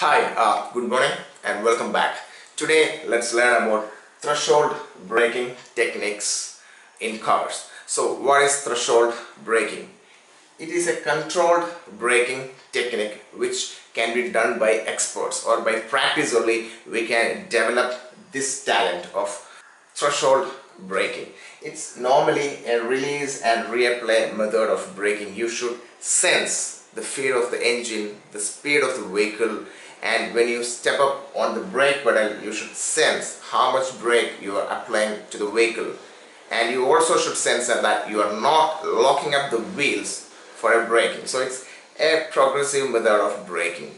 Hi, uh, good morning and welcome back. Today let's learn about threshold braking techniques in cars. So what is threshold braking? It is a controlled braking technique which can be done by experts or by practice only we can develop this talent of threshold braking. It's normally a release and reapply method of braking. You should sense the fear of the engine, the speed of the vehicle and when you step up on the brake pedal you should sense how much brake you are applying to the vehicle and you also should sense that you are not locking up the wheels for a braking. So it's a progressive method of braking.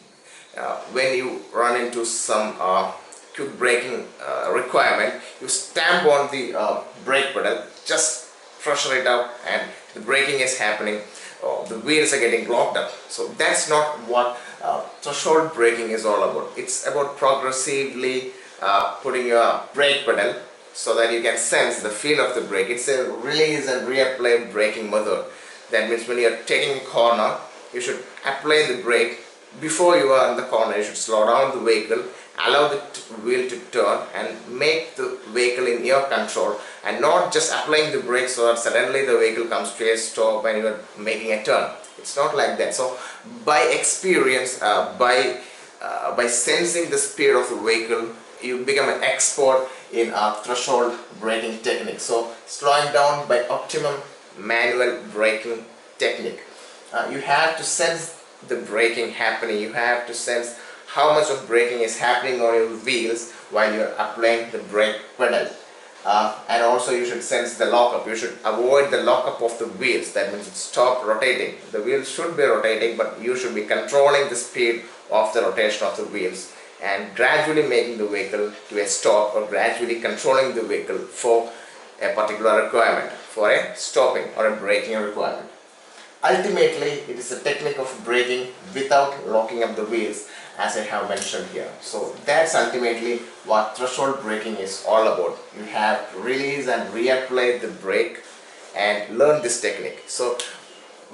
Uh, when you run into some uh, quick braking uh, requirement, you stamp on the uh, brake pedal, just pressure it up and the braking is happening. Oh, the wheels are getting locked up. So that's not what uh, threshold braking is all about. It's about progressively uh, putting your brake pedal so that you can sense the feel of the brake. It's a release and reapply braking method. That means when you're taking a corner, you should apply the brake before you are in the corner. You should slow down the vehicle allow the wheel to turn and make the vehicle in your control and not just applying the brakes so that suddenly the vehicle comes to a stop and you're making a turn. It's not like that. So by experience uh, by uh, by sensing the speed of the vehicle you become an expert in a threshold braking technique. So slowing down by optimum manual braking technique. Uh, you have to sense the braking happening. You have to sense how much of braking is happening on your wheels while you're applying the brake pedal. Uh, and also you should sense the lockup. You should avoid the lockup of the wheels. That means stop rotating. The wheels should be rotating but you should be controlling the speed of the rotation of the wheels and gradually making the vehicle to a stop or gradually controlling the vehicle for a particular requirement, for a stopping or a braking requirement. Ultimately, it is a technique of braking without locking up the wheels as I have mentioned here. So that's ultimately what threshold braking is all about. You have to release and reapply the brake and learn this technique. So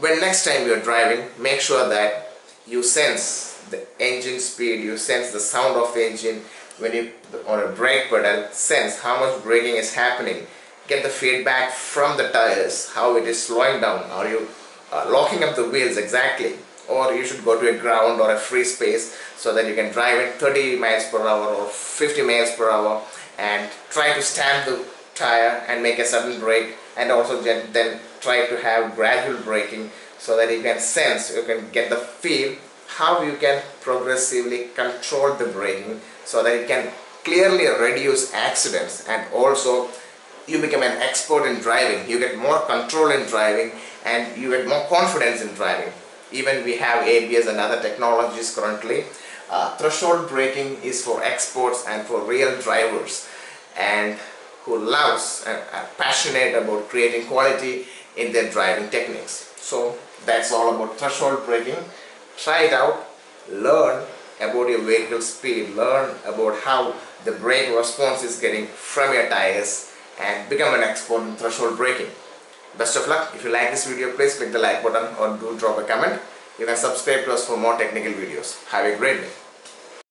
when next time you're driving, make sure that you sense the engine speed, you sense the sound of the engine when you on a brake pedal, sense how much braking is happening. Get the feedback from the tires, how it is slowing down. Are you uh, locking up the wheels exactly? or you should go to a ground or a free space so that you can drive at 30 miles per hour or 50 miles per hour and try to stamp the tire and make a sudden brake and also then try to have gradual braking so that you can sense, you can get the feel how you can progressively control the braking so that you can clearly reduce accidents and also you become an expert in driving, you get more control in driving and you get more confidence in driving even we have ABS and other technologies currently. Uh, threshold braking is for experts and for real drivers and who loves and are passionate about creating quality in their driving techniques. So that's all about threshold braking. Try it out, learn about your vehicle speed, learn about how the brake response is getting from your tires and become an in threshold braking. Best of luck. If you like this video, please click the like button or do drop a comment. You can subscribe to us for more technical videos. Have a great day.